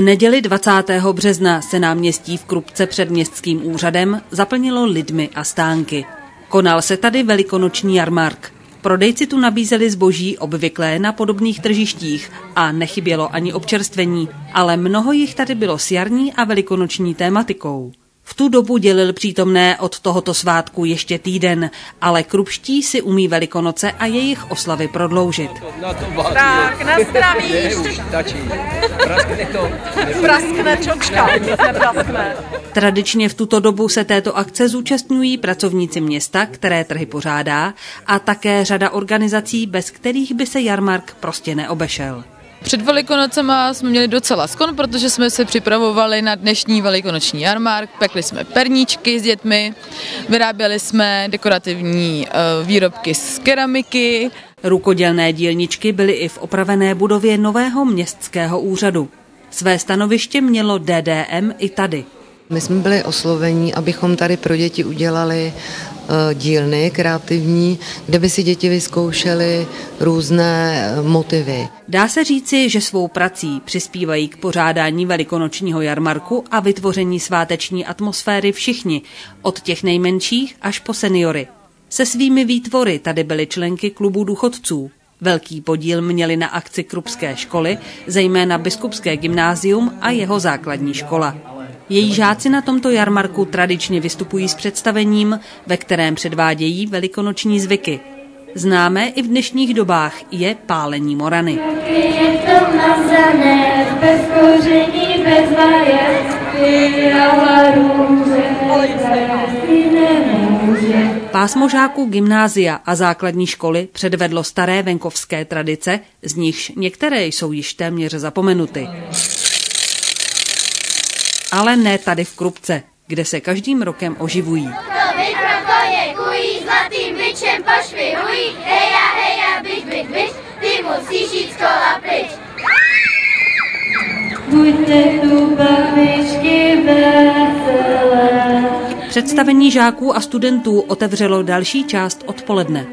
V neděli 20. března se náměstí v Krupce před městským úřadem zaplnilo lidmi a stánky. Konal se tady velikonoční jarmark. Prodejci tu nabízeli zboží obvyklé na podobných tržištích a nechybělo ani občerstvení, ale mnoho jich tady bylo s jarní a velikonoční tématikou. Tu dobu dělil přítomné od tohoto svátku ještě týden, ale krupští si umí Velikonoce a jejich oslavy prodloužit. Tak, na zdraví. Praskne to. Praskne čočka. Tradičně v tuto dobu se této akce zúčastňují pracovníci města, které trhy pořádá, a také řada organizací, bez kterých by se jarmark prostě neobešel. Před Velikonocema jsme měli docela skon, protože jsme se připravovali na dnešní velikonoční jarmark, pekli jsme perníčky s dětmi, vyráběli jsme dekorativní eh, výrobky z keramiky. Rukodělné dílničky byly i v opravené budově nového městského úřadu. Své stanoviště mělo DDM i tady. My jsme byli oslovení, abychom tady pro děti udělali dílny kreativní, kde by si děti vyzkoušely různé eh, motivy. Dá se říci, že svou prací přispívají k pořádání velikonočního jarmarku a vytvoření sváteční atmosféry všichni, od těch nejmenších až po seniory. Se svými výtvory tady byly členky klubu důchodců. Velký podíl měli na akci Krupské školy, zejména Biskupské gymnázium a jeho základní škola. Její žáci na tomto jarmarku tradičně vystupují s představením, ve kterém předvádějí velikonoční zvyky. Známé i v dnešních dobách je pálení morany. Je to mazané, bez koření, bez Pásmo žáků gymnázia a základní školy předvedlo staré venkovské tradice, z nichž některé jsou již téměř zapomenuty ale ne tady v Krupce, kde se každým rokem oživují. zlatým byčem pošvihují, heja, heja, byč, byč, byč, ty musíš jít z kola pryč. Buďte tu babičky veselé. Představení žáků a studentů otevřelo další část odpoledne.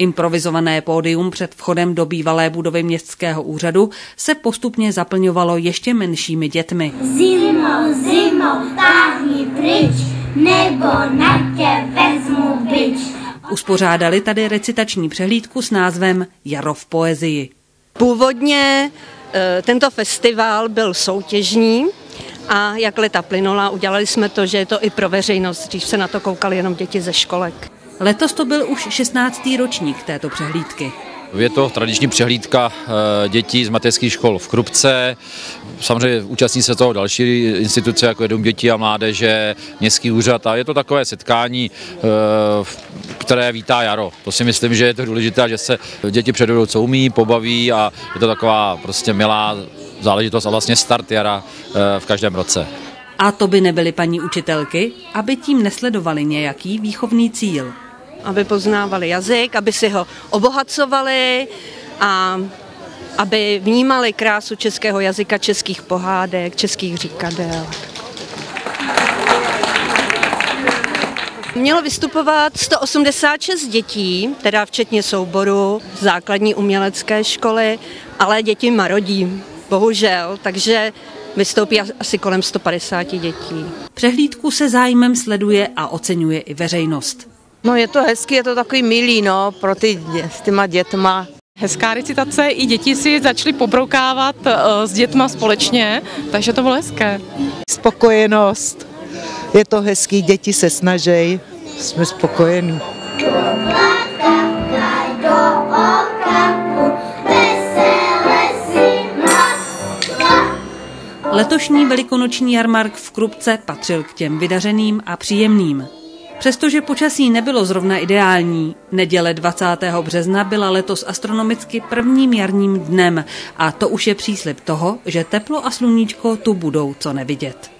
Improvizované pódium před vchodem do bývalé budovy městského úřadu se postupně zaplňovalo ještě menšími dětmi. Zimo, zimo, táhni pryč, nebo na tě vezmu byč. Uspořádali tady recitační přehlídku s názvem Jaro v poezii. Původně e, tento festival byl soutěžní, a jak leta plynula, udělali jsme to, že je to i pro veřejnost, když se na to koukali jenom děti ze školek. Letos to byl už 16. ročník této přehlídky. Je to tradiční přehlídka eh, dětí z mateřských škol v Krupce. Samozřejmě účastní se toho další instituce, jako je Dům dětí a mládeže, Městský úřad a je to takové setkání, eh, které vítá jaro. To si myslím, že je to důležité, že se děti předvedou, co umí, pobaví a je to taková prostě milá záležitost a vlastně start jara eh, v každém roce. A to by nebyly paní učitelky, aby tím nesledovali nějaký výchovný cíl aby poznávali jazyk, aby si ho obohacovali a aby vnímali krásu českého jazyka, českých pohádek, českých říkadel. Mělo vystupovat 186 dětí, teda včetně souboru základní umělecké školy, ale děti marodí, bohužel, takže vystoupí asi kolem 150 dětí. Přehlídku se zájmem sleduje a oceňuje i veřejnost. No je to hezký, je to takový milý, no, pro ty s těma dětma. Hezká recitace, i děti si začaly pobroukávat uh, s dětma společně, takže to bylo hezké. Spokojenost, je to hezký, děti se snaží, jsme spokojení. Letošní velikonoční jarmark v Krupce patřil k těm vydařeným a příjemným. Přestože počasí nebylo zrovna ideální, neděle 20. března byla letos astronomicky prvním jarním dnem a to už je příslip toho, že teplo a sluníčko tu budou co nevidět.